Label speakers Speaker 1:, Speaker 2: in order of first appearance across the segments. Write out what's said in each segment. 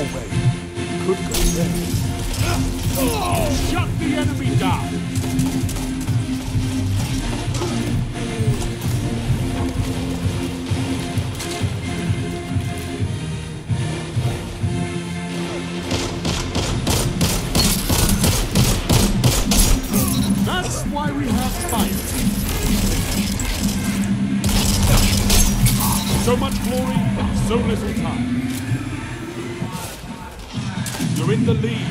Speaker 1: doorway. Could go there. Shut the enemy down! That's why we have fire. So much glory, so little time. You're in the lead.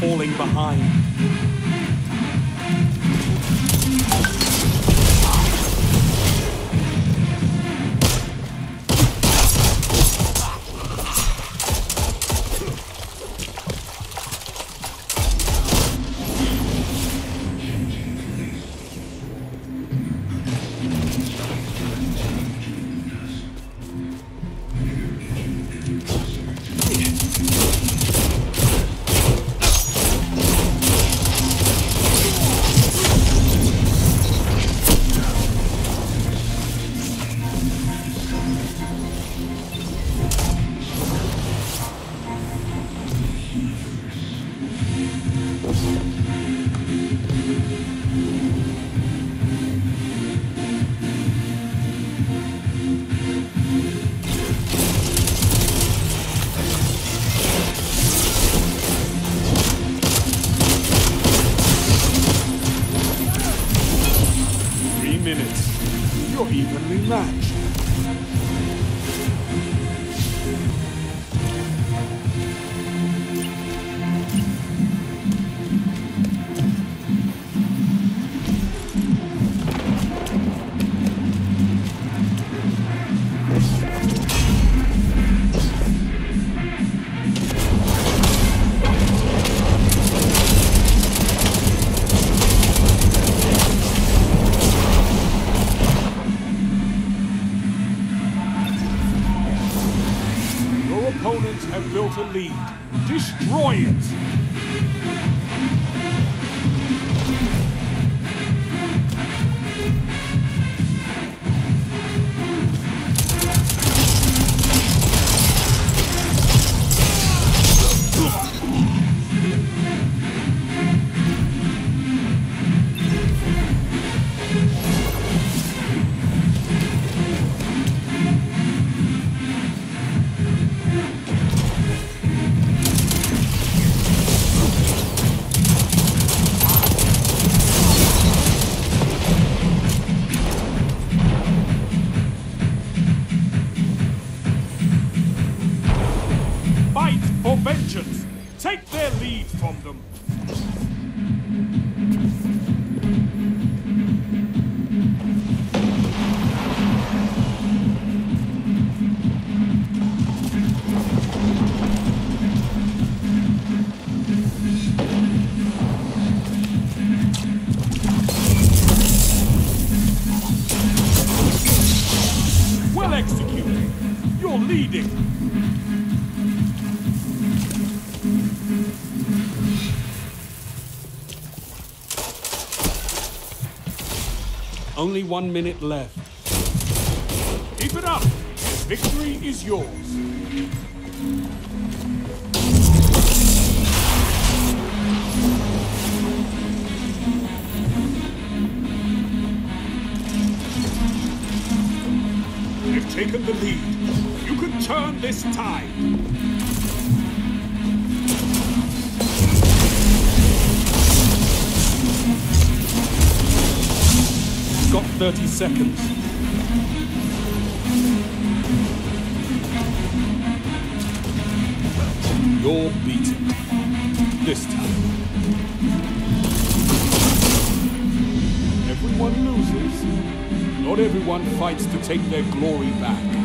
Speaker 1: Falling behind. You're evenly matched. Opponents have built a lead. Destroy it! For vengeance! Take their lead from them! Well executed! You're leading! Only one minute left. Keep it up! Victory is yours! Taken the lead. You can turn this tide. Got 30 seconds. You're beaten. This time. Everyone loses. Not everyone fights to take their glory back.